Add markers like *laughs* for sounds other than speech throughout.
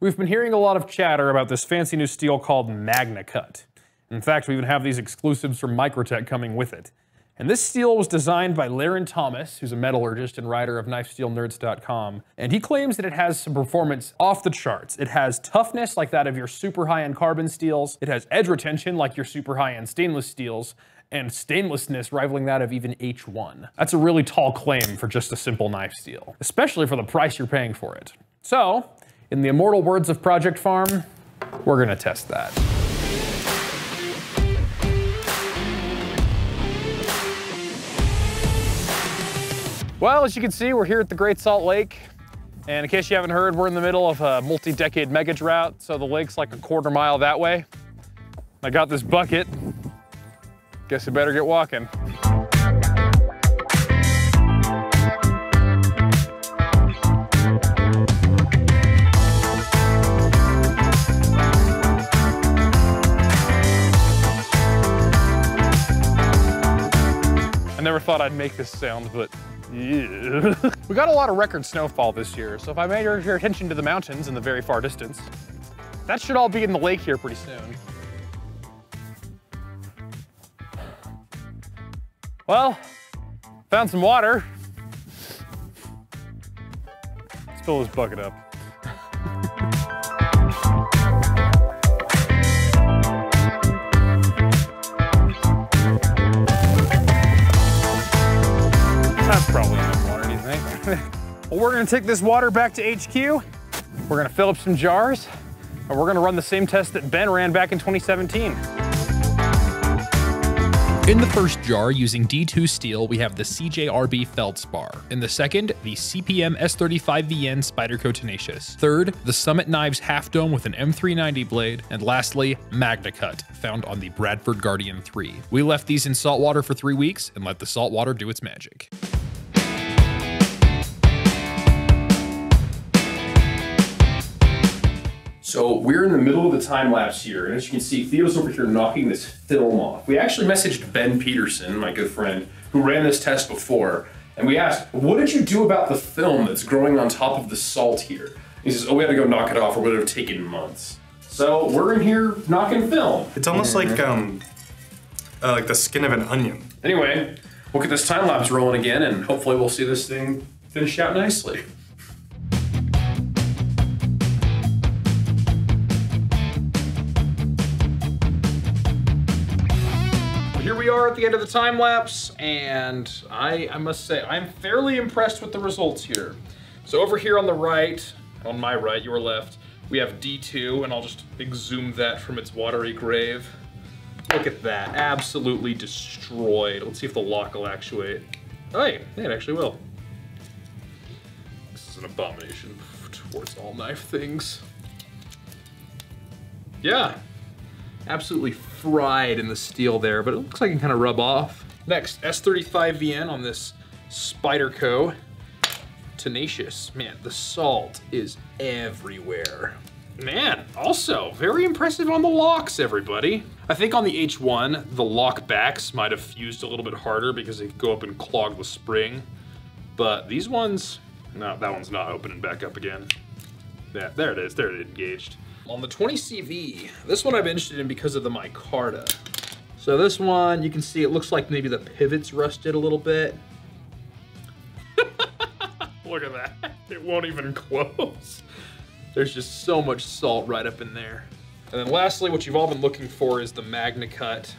We've been hearing a lot of chatter about this fancy new steel called MagnaCut. In fact, we even have these exclusives from Microtech coming with it. And this steel was designed by Larrin Thomas, who's a metallurgist and writer of KnifeSteelNerds.com, and he claims that it has some performance off the charts. It has toughness like that of your super high-end carbon steels, it has edge retention like your super high-end stainless steels, and stainlessness rivaling that of even H1. That's a really tall claim for just a simple knife steel, especially for the price you're paying for it. So, in the immortal words of Project Farm, we're gonna test that. Well, as you can see, we're here at the Great Salt Lake. And in case you haven't heard, we're in the middle of a multi-decade mega drought, so the lake's like a quarter mile that way. I got this bucket. Guess I better get walking. I never thought I'd make this sound, but *laughs* we got a lot of record snowfall this year, so if I made your attention to the mountains in the very far distance, that should all be in the lake here pretty soon. Well, found some water. Let's fill this bucket up. Well, we're gonna take this water back to HQ. We're gonna fill up some jars, and we're gonna run the same test that Ben ran back in 2017. In the first jar, using D2 steel, we have the CJRB Feldspar. In the second, the CPM S35VN Spyderco Tenacious. Third, the Summit Knives Half Dome with an M390 blade. And lastly, MagnaCut, found on the Bradford Guardian 3. We left these in salt water for three weeks and let the salt water do its magic. So we're in the middle of the time lapse here, and as you can see, Theo's over here knocking this film off. We actually messaged Ben Peterson, my good friend, who ran this test before, and we asked, what did you do about the film that's growing on top of the salt here? He says, oh, we had to go knock it off, or it would have taken months. So we're in here knocking film. It's almost like um, uh, like the skin of an onion. Anyway, we'll get this time lapse rolling again, and hopefully we'll see this thing finish out nicely. At the end of the time lapse, and I, I must say, I'm fairly impressed with the results here. So over here on the right, on my right, your left, we have D2, and I'll just exhume that from its watery grave. Look at that, absolutely destroyed. Let's see if the lock will actuate. Oh, it actually will. This is an abomination towards all knife things. Yeah, absolutely fried in the steel there, but it looks like it can kind of rub off. Next, S35VN on this Spyderco. Tenacious. Man, the salt is everywhere. Man, also, very impressive on the locks, everybody. I think on the H1, the lock backs might have fused a little bit harder because they could go up and clog the spring. But these ones, no, that one's not opening back up again. Yeah, there it is, there it engaged. On the 20CV, this one I'm interested in because of the micarta. So this one, you can see it looks like maybe the pivot's rusted a little bit. *laughs* Look at that. It won't even close. There's just so much salt right up in there. And then lastly, what you've all been looking for is the MagnaCut.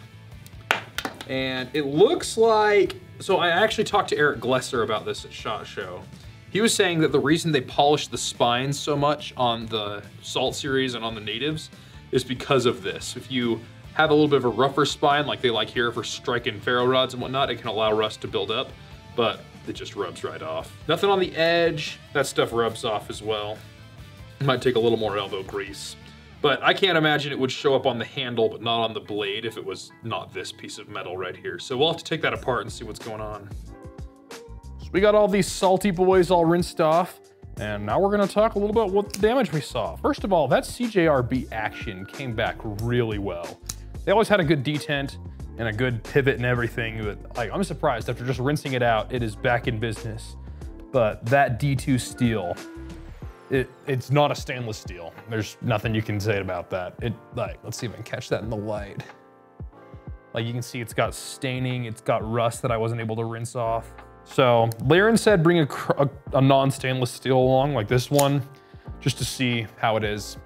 And it looks like, so I actually talked to Eric Glesser about this at SHOT Show. He was saying that the reason they polished the spines so much on the Salt series and on the natives is because of this. If you have a little bit of a rougher spine, like they like here for striking ferro rods and whatnot, it can allow rust to build up, but it just rubs right off. Nothing on the edge, that stuff rubs off as well. It might take a little more elbow grease. But I can't imagine it would show up on the handle, but not on the blade if it was not this piece of metal right here. So we'll have to take that apart and see what's going on. We got all these salty boys all rinsed off. And now we're gonna talk a little about what damage we saw. First of all, that CJRB action came back really well. They always had a good detent and a good pivot and everything, but like, I'm surprised after just rinsing it out, it is back in business. But that D2 steel, it, it's not a stainless steel. There's nothing you can say about that. It like, let's see if I can catch that in the light. Like you can see it's got staining, it's got rust that I wasn't able to rinse off. So Larrin said bring a, a, a non-stainless steel along like this one, just to see how it is.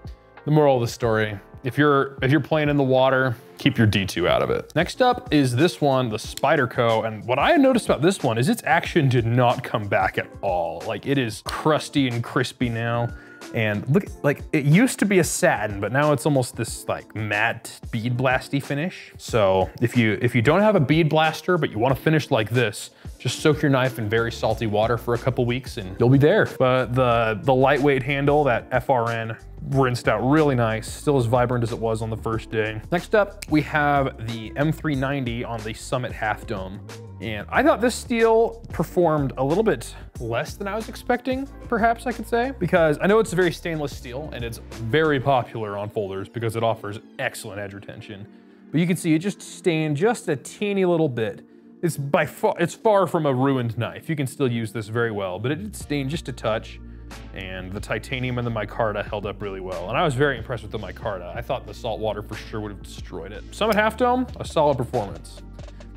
The moral of the story, if you're if you're playing in the water, keep your D2 out of it. Next up is this one, the Spyderco. And what I noticed about this one is its action did not come back at all. Like it is crusty and crispy now. And look, like it used to be a satin, but now it's almost this like matte bead blasty finish. So if you if you don't have a bead blaster, but you want to finish like this, just soak your knife in very salty water for a couple weeks and you'll be there. But the, the lightweight handle, that FRN, rinsed out really nice, still as vibrant as it was on the first day. Next up, we have the M390 on the Summit Half Dome. And I thought this steel performed a little bit less than I was expecting, perhaps I could say, because I know it's a very stainless steel and it's very popular on folders because it offers excellent edge retention. But you can see it just stained just a teeny little bit. It's by far, it's far from a ruined knife. You can still use this very well, but it did stain just a touch and the titanium and the micarta held up really well. And I was very impressed with the micarta. I thought the salt water for sure would have destroyed it. Summit Half Dome, a solid performance.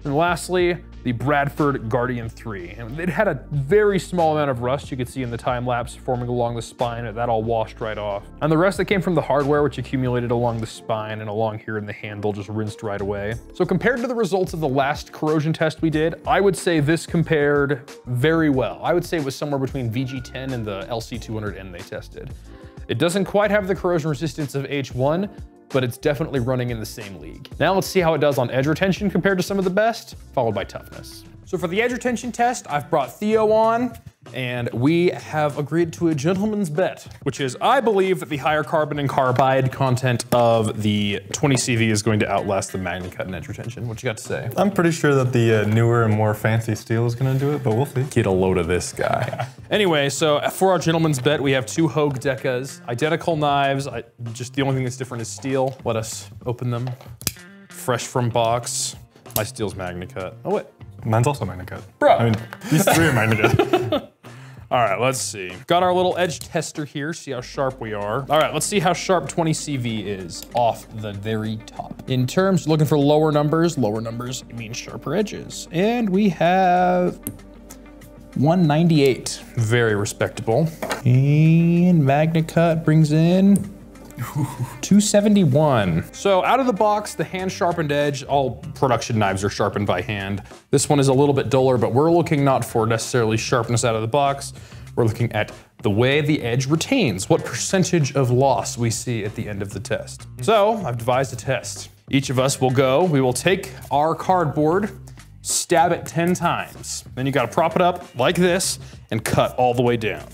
And lastly, the Bradford Guardian 3. And it had a very small amount of rust you could see in the time lapse forming along the spine, that all washed right off. And the rest that came from the hardware, which accumulated along the spine and along here in the handle, just rinsed right away. So compared to the results of the last corrosion test we did, I would say this compared very well. I would say it was somewhere between VG10 and the LC200N they tested. It doesn't quite have the corrosion resistance of H1, but it's definitely running in the same league. Now let's see how it does on edge retention compared to some of the best, followed by toughness. So for the edge retention test, I've brought Theo on, and we have agreed to a gentleman's bet, which is I believe that the higher carbon and carbide content of the 20CV is going to outlast the MagnaCut in edge retention. What you got to say? I'm pretty sure that the uh, newer and more fancy steel is gonna do it, but we'll see. Get a load of this guy. *laughs* anyway, so for our gentleman's bet, we have two Hogue Dekas, identical knives. I, just the only thing that's different is steel. Let us open them. Fresh from box. My steel's MagnaCut. Oh wait, Mine's also MagnaCut. Bro. I mean, these three are MagnaCut. *laughs* All right, let's see. Got our little edge tester here, see how sharp we are. All right, let's see how sharp 20CV is off the very top. In terms, of looking for lower numbers, lower numbers mean sharper edges. And we have 198. Very respectable. And MagnaCut brings in 271. So out of the box, the hand sharpened edge, all production knives are sharpened by hand. This one is a little bit duller, but we're looking not for necessarily sharpness out of the box. We're looking at the way the edge retains, what percentage of loss we see at the end of the test. So I've devised a test. Each of us will go, we will take our cardboard, stab it 10 times. Then you gotta prop it up like this and cut all the way down.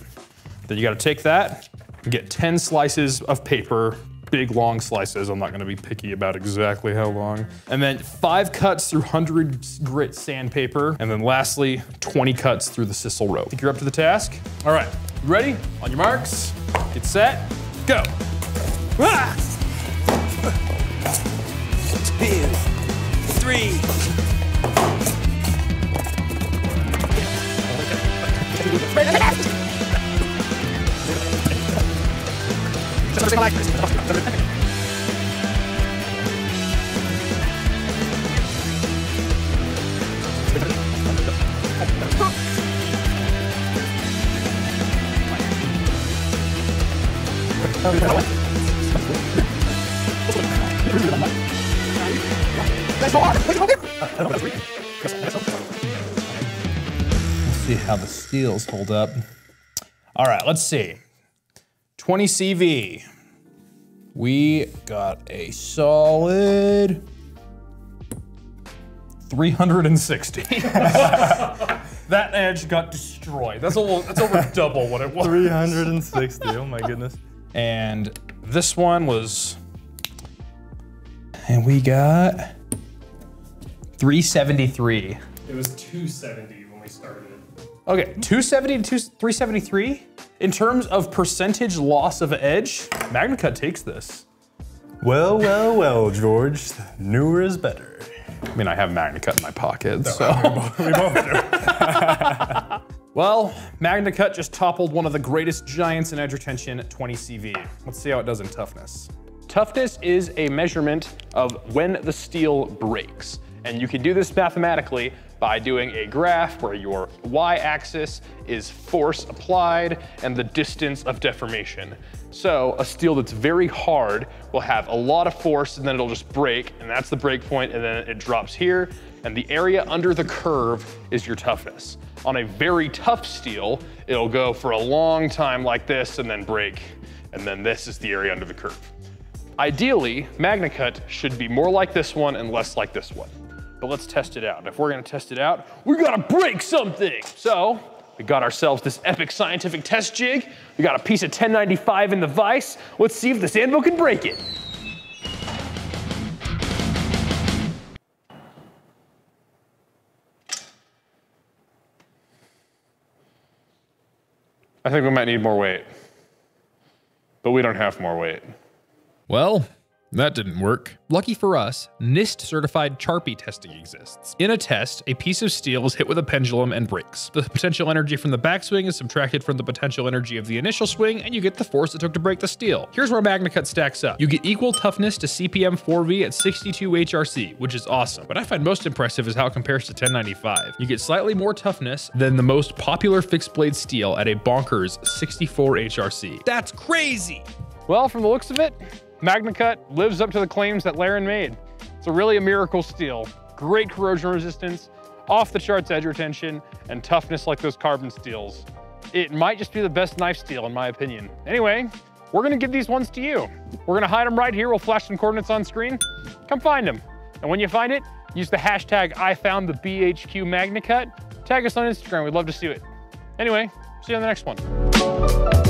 Then you gotta take that, get 10 slices of paper, big long slices. I'm not gonna be picky about exactly how long. And then five cuts through 100 grit sandpaper. And then lastly, 20 cuts through the sisal rope. Think you're up to the task? All right, ready? On your marks, get set, go. Ah! Two, three. See how the steels hold up. All right, let's see. 20 CV. We got a solid 360. *laughs* that edge got destroyed. That's a that's over double what it was. 360, oh my goodness. And this one was, and we got 373. It was 270 Okay, 270 to 373. In terms of percentage loss of edge, MagnaCut takes this. Well, well, well, George. Newer is better. I mean, I have MagnaCut in my pocket, so. *laughs* we both do. *laughs* Well, MagnaCut just toppled one of the greatest giants in edge retention, 20 CV. Let's see how it does in toughness. Toughness is a measurement of when the steel breaks. And you can do this mathematically by doing a graph where your y-axis is force applied and the distance of deformation. So a steel that's very hard will have a lot of force and then it'll just break and that's the break point and then it drops here and the area under the curve is your toughness. On a very tough steel, it'll go for a long time like this and then break and then this is the area under the curve. Ideally, MagnaCut should be more like this one and less like this one. But let's test it out. If we're gonna test it out, we gotta break something. So, we got ourselves this epic scientific test jig. We got a piece of 1095 in the vise. Let's see if this anvil can break it. I think we might need more weight. But we don't have more weight. Well, that didn't work. Lucky for us, NIST certified Charpy testing exists. In a test, a piece of steel is hit with a pendulum and breaks. The potential energy from the backswing is subtracted from the potential energy of the initial swing, and you get the force it took to break the steel. Here's where MagnaCut stacks up. You get equal toughness to CPM 4V at 62 HRC, which is awesome. What I find most impressive is how it compares to 1095. You get slightly more toughness than the most popular fixed blade steel at a bonkers 64 HRC. That's crazy! Well, from the looks of it, MagnaCut lives up to the claims that Larrin made. It's a really a miracle steel. Great corrosion resistance, off the charts edge retention, and toughness like those carbon steels. It might just be the best knife steel in my opinion. Anyway, we're gonna give these ones to you. We're gonna hide them right here. We'll flash some coordinates on screen. Come find them. And when you find it, use the hashtag I found the BHQ. Tag us on Instagram. We'd love to see it. Anyway, see you on the next one.